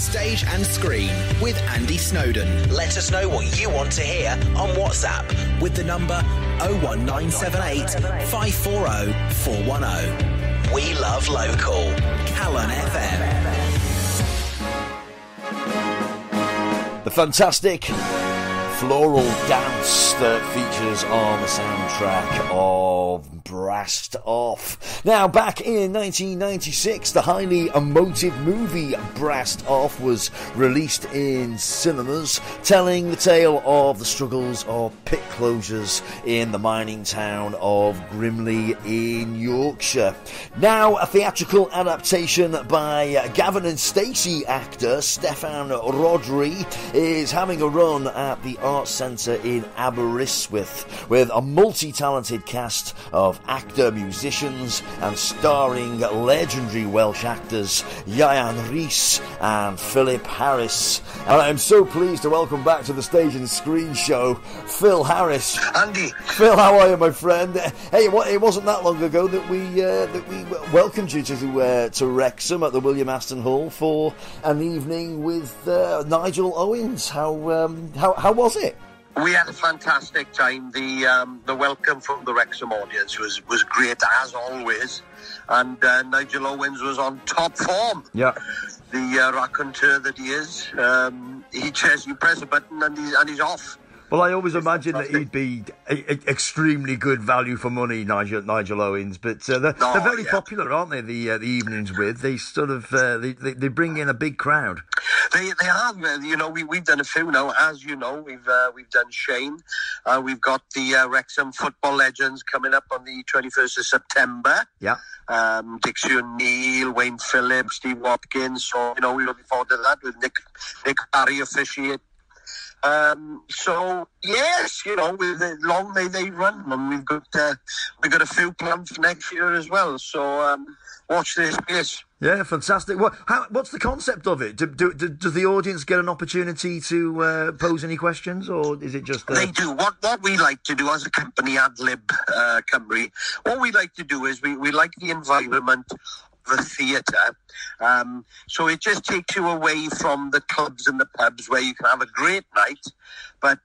Stage and Screen with Andy Snowden. Let us know what you want to hear on WhatsApp with the number 01978 540 410. We love local. Calon FM. The fantastic floral dance that features on the soundtrack of Brassed Off. Now, back in 1996, the highly emotive movie Brassed Off was released in cinemas, telling the tale of the struggles of pit closures in the mining town of Grimley in Yorkshire. Now, a theatrical adaptation by Gavin and Stacey actor Steffan Rhodri is having a run at the Arts Centre in Aberystwyth with a multi talented cast of actor, musicians, and starring legendary Welsh actors Ieuan Rhys and Phylip Harries. And I'm so pleased to welcome back to the stage and screen show Phyl Harries. Andy. Phil, how are you, my friend? Hey, it wasn't that long ago that we uh, that we welcomed you to uh, to Wrexham at the William Aston Hall for an evening with uh, Nigel Owens. How um, how how was it? We had a fantastic time. The um, the welcome from the Wrexham audience was, was great as always, and uh, Nigel Owens was on top form. Yeah, the uh, raconteur that he is. Um, he just you press a button and he's and he's off. Well, I always imagined that he'd be a, a, extremely good value for money, Nigel, Nigel Owens. But uh, they're, oh, they're, very yeah. popular, aren't they? The uh, the evenings with they sort of uh, they, they, they bring in a big crowd. They they have. Uh, you know, we we've done a few now. As you know, we've uh, we've done Shane. Uh, we've got the Wrexham football legends coming up on the twenty first of September. Yeah. Um, Dixie McNeil, Wayne Phillips, Steve Watkins. So you know, we're looking forward to that with Nick Nick Barry officiating um, so yes, you know, with the long may they run, and we've got uh, we've got a few planned for next year as well. So um, watch this space. Yeah, fantastic. What, how, what's the concept of it? Do, do, do, does the audience get an opportunity to uh, pose any questions, or is it just? Uh... They do. What what we like to do as a company, Adlib uh, Cymru, what we like to do is we, we like the environment the theatre. Um, so it just takes you away from the clubs and the pubs where you can have a great night, but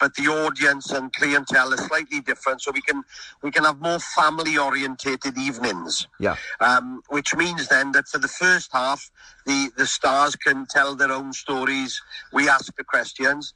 but the audience and clientele is slightly different. So we can we can have more family orientated evenings. Yeah. Um, which means then that for the first half, the the stars can tell their own stories. We ask the questions.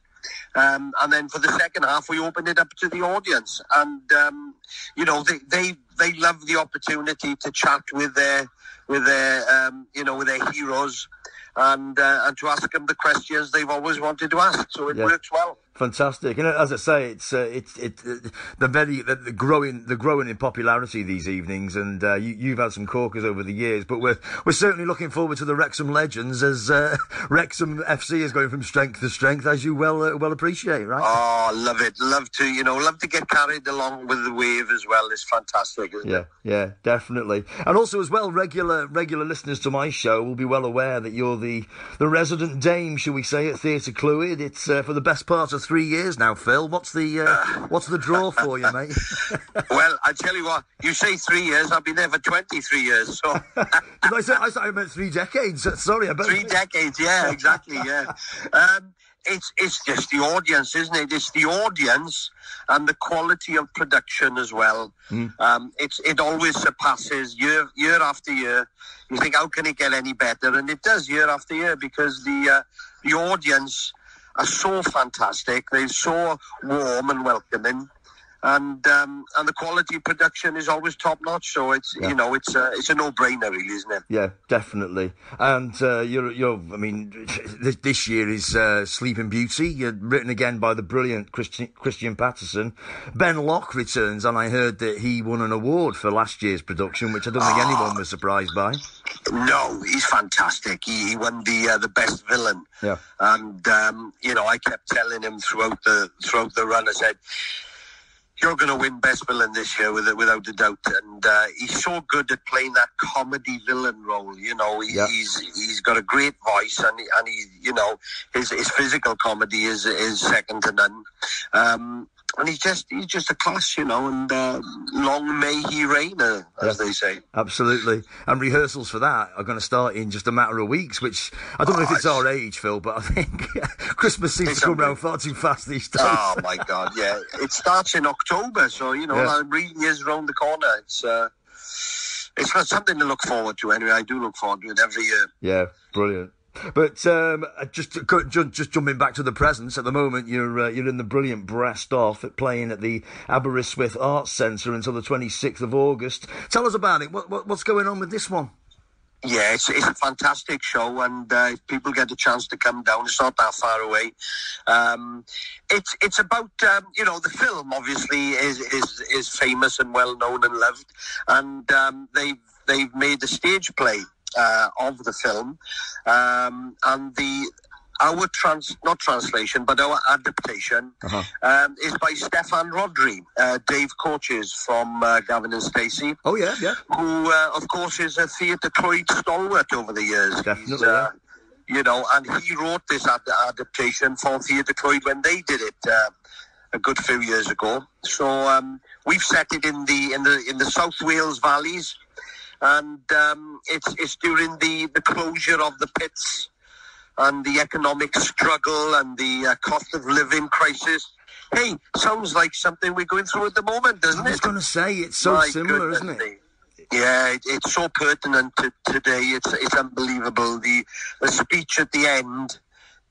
Um, and then for the second half, we opened it up to the audience, and um, you know they, they they love the opportunity to chat with their with their um, you know with their heroes and uh, and to ask them the questions they've always wanted to ask. So it yeah. works well. Fantastic, and as I say, it's uh, it's it, uh, the very the, the, growing the growing in popularity these evenings, and uh, you, have had some corkers over the years, but we're we're certainly looking forward to the Wrexham Legends as uh, Wrexham FC is going from strength to strength, as you well uh, well appreciate, right? Oh, love it, love to you know, love to get carried along with the wave as well. It's fantastic, yeah, it? yeah, definitely, and also as well, regular regular listeners to my show will be well aware that you're the the resident dame, shall we say, at Theatre Clwyd. It's uh, for the best part of three years now, Phil. What's the uh, what's the draw for you, mate? well, I tell you what, you say three years, I've been there for twenty three years. So I said I, I meant three decades? Sorry, I bet three decades. Yeah, exactly. Yeah. Um, it's it's just the audience, isn't it? It's the audience and the quality of production as well. Mm. Um, it's it always surpasses year year after year. You think how can it get any better? And it does year after year because the uh, the audience are so fantastic. They're so warm and welcoming and um, and the quality production is always top notch. So it's yeah. you know it's a, it's a no brainer, really, isn't it? Yeah, definitely. And uh, you're you're I mean this, this year is uh, Sleeping Beauty, you're written again by the brilliant Christian, Christian Patterson. Ben Locke returns, and I heard that he won an award for last year's production, which I don't think oh. anyone was surprised by. No, he's fantastic. He, he won the uh, the best villain. Yeah, and um, you know I kept telling him throughout the throughout the run. I said you're going to win Best Villain this year, with, without a doubt. And uh, he's so good at playing that comedy villain role. You know, he, yep. he's he's got a great voice, and he, and he, you know, his his physical comedy is is second to none. Um, and he's just he's just a class, you know, and uh, long may he reign, uh, as yeah, they say. Absolutely, and rehearsals for that are going to start in just a matter of weeks. Which I don't oh, know if it's, it's, our age, Phil, but I think Christmas seems to come around far too fast these days. Oh my God, yeah, it starts in October, so you know, yeah. it really is round the corner. It's. Uh, it's something to look forward to anyway. I do look forward to it every year. Yeah, brilliant. But um, just just jumping back to the presents at the moment, you're uh, you're in the brilliant Brassed Off at playing at the Aberystwyth Arts Centre until the 26th of August. Tell us about it. What, what, what's going on with this one? Yeah, it's, it's a fantastic show, and uh, if people get a chance to come down, it's not that far away. Um, it's it's about um, you know the film obviously is is is famous and well known and loved, and um, they've they've made a stage play uh, of the film, um, and the our trans not translation but our adaptation uh-huh. um, is by Steffan Rhodri, uh, Dave Coaches from uh, Gavin and Stacey. Oh yeah, yeah. Who uh, of course is a theatre Clwyd stalwart over the years. Definitely. Uh, yeah. You know, and he wrote this ad- adaptation for Theatre Clwyd when they did it uh, a good few years ago. So um, we've set it in the in the in the South Wales valleys and um, it's it's during the the closure of the pits and the economic struggle and the uh, cost of living crisis. Hey, sounds like something we're going through at the moment, doesn't it? I was going to say it's so My similar, isn't it? Yeah, it, it's so pertinent to today. It's it's unbelievable. The the speech at the end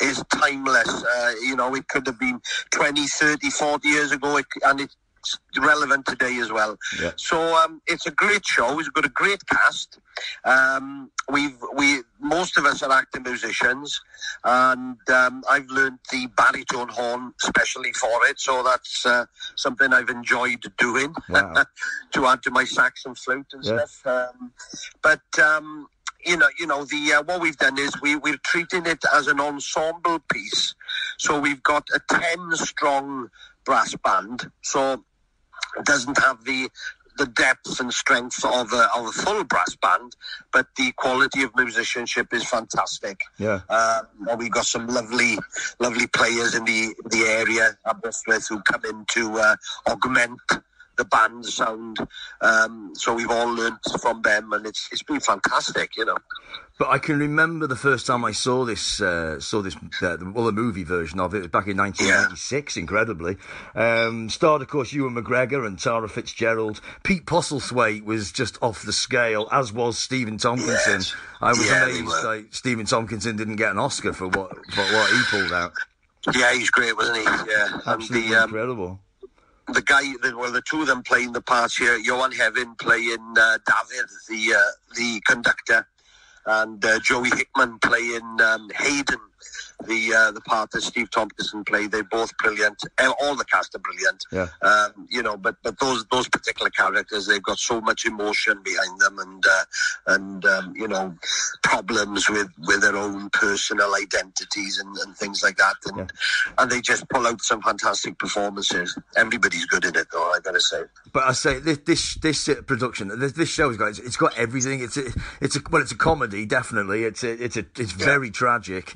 is timeless. Uh, you know, it could have been 20, 30, 40 years ago, and it relevant today as well. Yeah. So um, it's a great show. We've got a great cast. Um, we've we most of us are active musicians, and um, I've learned the baritone horn specially for it. So that's uh, something I've enjoyed doing wow. to add to my sax and flute and yeah. stuff. Um, but um, you know, you know, the uh, what we've done is we we're treating it as an ensemble piece. So we've got a ten strong brass band. So doesn't have the the depth and strength of a, of a full brass band, but the quality of musicianship is fantastic. Yeah, um, we've got some lovely, lovely players in the the area, Aberystwyth, who come in to uh, augment the band sound. Um, so we've all learned from them, and it's it's been fantastic, you know. But I can remember the first time I saw this, uh, saw this, uh, well, the movie version of it, it was back in 1996, yeah. incredibly. Um, starred, of course, Ewan McGregor and Tara Fitzgerald. Pete Postlethwaite was just off the scale, as was Stephen Tompkinson. Yes. I was yeah, amazed like, Stephen Tompkinson didn't get an Oscar for what, for what he pulled out. Yeah, he's great, wasn't he? Yeah, absolutely the, um, incredible the guy, the, well, the two of them playing the parts here. Johan Heaven playing uh, David, the uh, the conductor, and uh, Joey Hickman playing um, Hayden, the uh, the part that Steve Tompkinson played. They're both brilliant. All the cast are brilliant. Yeah. Um, you know, but but those those particular characters, they've got so much emotion behind them, and uh, and um, you know, problems with with their own personal identities and, and things like that, and yeah. and they just pull out some fantastic performances. Everybody's good in it, though. I gotta say. But I say this this this uh, production, this, this show's got it's got everything. It's a, it's a well, it's a comedy, definitely. It's a, it's a, it's very yeah. tragic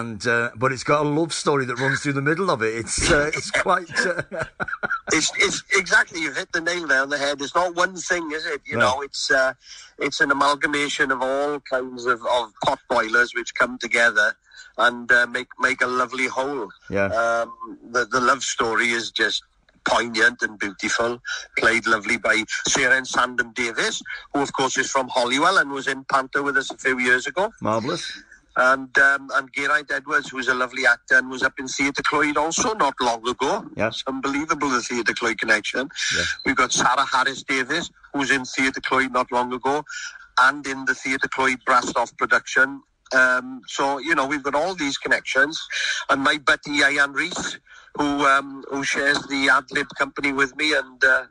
and uh, but it's got a love story that runs through the middle of it. It's uh, it's quite. Uh... it's it's exactly you hit the nail there on the head. It's not one thing, is it? You no. know, it's uh, it's an amalgamation of all kinds of, of pot boilers which come together and uh, make make a lovely whole. Yeah. Um, the the love story is just poignant and beautiful, played lovely by Sarah Sandham Davis, who of course is from Holywell and was in Panto with us a few years ago. Marvellous and um, and Geraint Edwards, who's a lovely actor and was up in Theatre Clwyd also not long ago. Yes. It's unbelievable, the Theatre Clwyd connection. We've got Sarah Harris Davis, who's in Theatre Clwyd not long ago, and in the Theatre Clwyd Brassed Off production. Um, so, you know, we've got all these connections. And my buddy Ieuan Rhys, who um, who shares the ad-lib company with me and... Uh,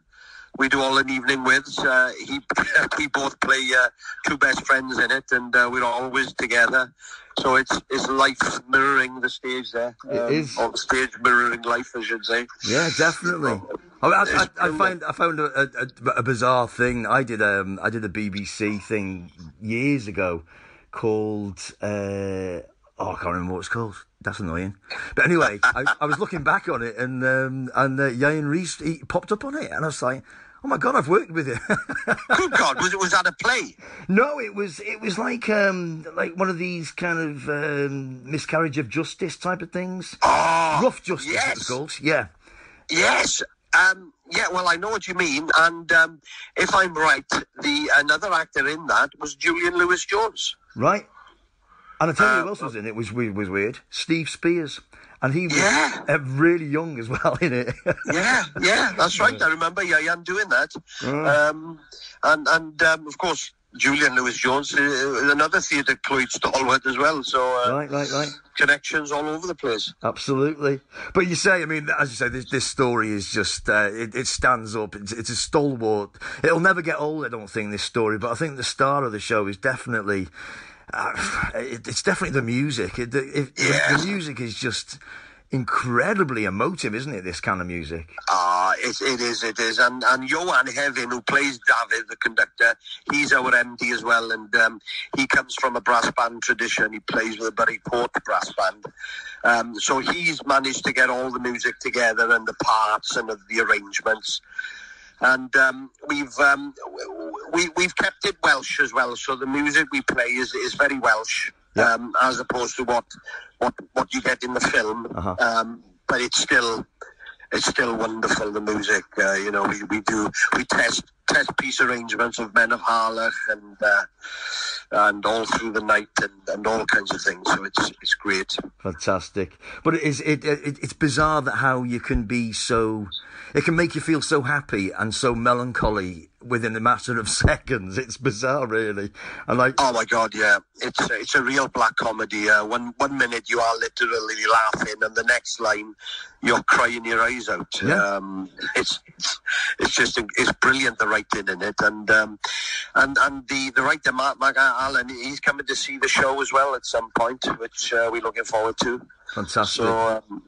we do all an evening with. Uh, he, we both play uh, two best friends in it, and uh, we're always together. So it's it's life mirroring the stage there. Um, it is. Or stage mirroring life, I should say. Yeah, definitely. I, I, I, I found I found a, a, a, bizarre thing. I did um I did a BBC thing years ago called uh, Oh, I can't remember what it's called. That's annoying. But anyway, I, I was looking back on it, and um, and uh, Rhys he popped up on it, and I was like, "Oh my god, I've worked with him." Good God, was it was that a play? no, it was it was like um, like one of these kind of um, miscarriage of justice type of things. Oh, Rough justice, yes. it's called. Yeah. Yes. Um, yeah, well, I know what you mean, and um, if I'm right, the another actor in that was Julian Lewis Jones. Right. And I tell you Uh, who else was in it, which was, was weird. Steve Speirs. And he was Yeah. uh, really young as well in it. Yeah, yeah, that's right. I remember Ieuan doing that, um, and and um, of course Julian Lewis Jones, uh, another theatre Clwyd stalwart as well. So uh, right, right, right. connections all over the place. Absolutely. But you say, I mean, as you say, this, this story is just, uh, it, it stands up. It's, it's a stalwart. It'll never get old, I don't think, this story. But I think the star of the show is definitely, uh, it, it's definitely the music. It, the, Yeah. the music is just incredibly emotive, isn't it, this kind of music? Ah, it, it is, it is. And and Johan Hevin, who plays David, the conductor, he's our MD as well. And um, he comes from a brass band tradition. He plays with the Burry Port brass band. Um, so he's managed to get all the music together and the parts and the arrangements. And um, we've um, we, we've kept it Welsh as well. So the music we play is, is very Welsh, Yeah. um, as opposed to what what what you get in the film. Uh-huh. Um, but it's still it's still wonderful. The music, uh, you know, we, we do we test test piece arrangements of Men of Harlech and uh, and all through the night and, and all kinds of things. So it's it's great. Fantastic. But it is it, it it's bizarre that how you can be so it can make you feel so happy and so melancholy within a matter of seconds. It's bizarre really. And like Oh my God, yeah, it's it's a real black comedy. Uh, one one minute you are literally laughing, and the next line you're crying your eyes out. Yeah. Um, it's it's it's just it's brilliant the writing in it, and um, and and the the writer Mark, Mark Allen, he's coming to see the show as well at some point, which uh, we're looking forward to. fantastic. So. Um,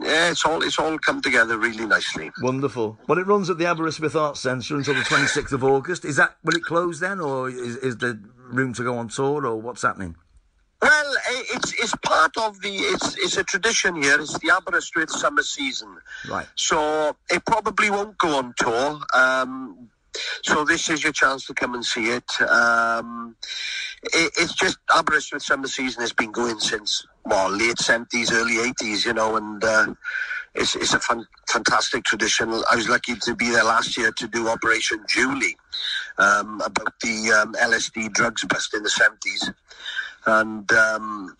yeah, it's all it's all come together really nicely. Wonderful. Well, it runs at the Aberystwyth Arts Centre until the 26th of August. Is that, will it close then, or is, is there room to go on tour, or what's happening? Well, it's it's part of the it's it's a tradition here. It's the Aberystwyth summer season. Right. So it probably won't go on tour. Um, so this is your chance to come and see it. Um, it it's just Aberystwyth summer season has been going since well late seventies, early eighties, you know, and uh, it's it's a fun, fantastic tradition. I was lucky to be there last year to do Operation Julie um, about the um, LSD drugs bust in the seventies, and um,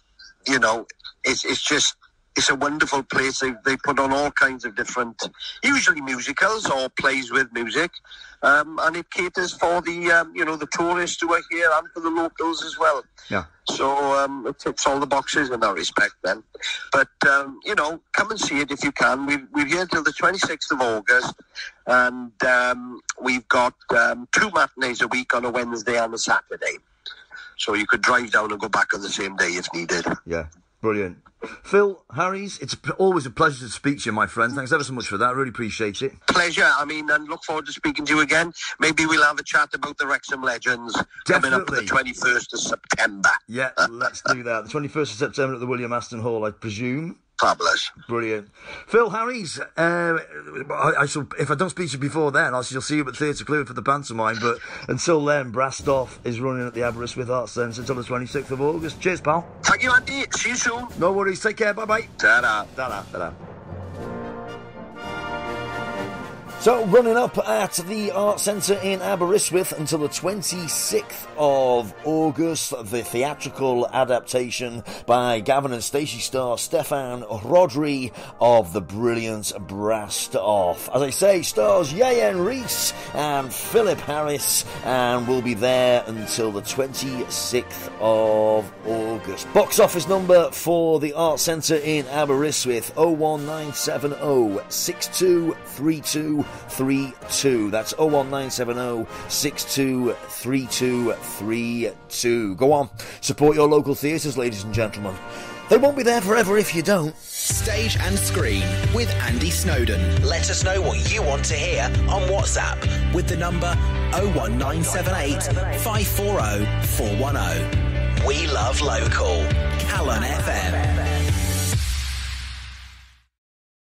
you know, it's it's just it's a wonderful place. They they put on all kinds of different, usually musicals or plays with music, um, and it caters for the um, you know the tourists who are here and for the locals as well. Yeah. So um, it ticks all the boxes in that respect, then. But um, you know, come and see it if you can. We've we're here till the twenty sixth of August, and um, we've got um, two matinees a week on a Wednesday and a Saturday. So you could drive down and go back on the same day if needed. Yeah. Brilliant. Phil, Harries, it's always a pleasure to speak to you, my friend. Thanks ever so much for that. Really appreciate it. Pleasure. I mean, and look forward to speaking to you again. Maybe we'll have a chat about the Wrexham Legends coming up on the 21st of September. Yeah, let's do that. The 21st of September at the William Aston Hall, I presume. Fabulous. Brilliant. Phyl Harries, uh, I, I shall, if I don't speak to you before then, I shall see you at Theatre Clwyd for the pantomime. But until then, Brassed Off is running at the Aberystwyth Arts Centre until the 26th of August. Cheers, pal. Thank you, Andy. See you soon. No worries. Take care. Bye bye. Ta-da. Ta-da. Ta-da. So, running up at the Art Centre in Aberystwyth until the 26th of August, the theatrical adaptation by Gavin and Stacey star Steffan Rhodri of the brilliant Brassed Off. As I say, stars Ieuan Rhys and Phylip Harries, and will be there until the 26th of August. Box office number for the Art Centre in Aberystwyth 01970 623232. That's 01970 623232. Go on, support your local theatres, ladies and gentlemen. They won't be there forever if you don't. Stage and Screen with Andy Snowden. Let us know what you want to hear on WhatsApp with the number 01978 540 410. We love local. Calon FM.